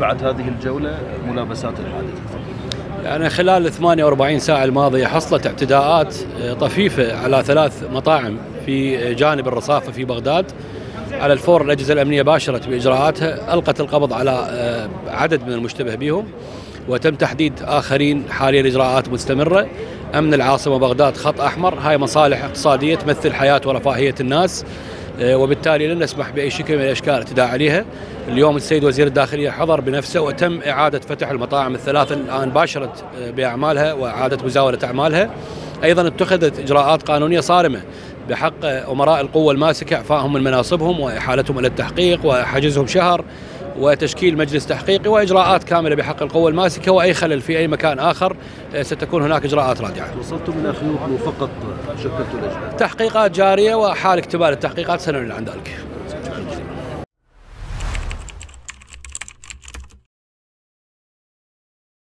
بعد هذه الجولة ملابسات الحادث يعني خلال 48 ساعة الماضية حصلت اعتداءات طفيفة على ثلاث مطاعم في جانب الرصافة في بغداد. على الفور الأجهزة الأمنية باشرت بإجراءاتها ألقت القبض على عدد من المشتبه بهم وتم تحديد آخرين حاليا إجراءات مستمرة. أمن العاصمة بغداد خط أحمر هاي مصالح اقتصادية تمثل حياة ورفاهية الناس. وبالتالي لن نسمح بأي شكل من الأشكال الاعتداء عليها. اليوم السيد وزير الداخلية حضر بنفسه وتم إعادة فتح المطاعم الثلاث الآن باشرت بأعمالها وإعادة مزاولة أعمالها. أيضا اتخذت إجراءات قانونية صارمة بحق أمراء القوة الماسكة أعفائهم من مناصبهم وإحالتهم إلى التحقيق وحجزهم شهر وتشكيل مجلس تحقيقي وإجراءات كاملة بحق القوة الماسكة وأي خلل في أي مكان آخر ستكون هناك إجراءات رادعه. وصلتم إلى خيوط فقط شكلتوا الإجراءات؟ تحقيقات جارية وحال اكتمال التحقيقات سنعلن عن ذلك.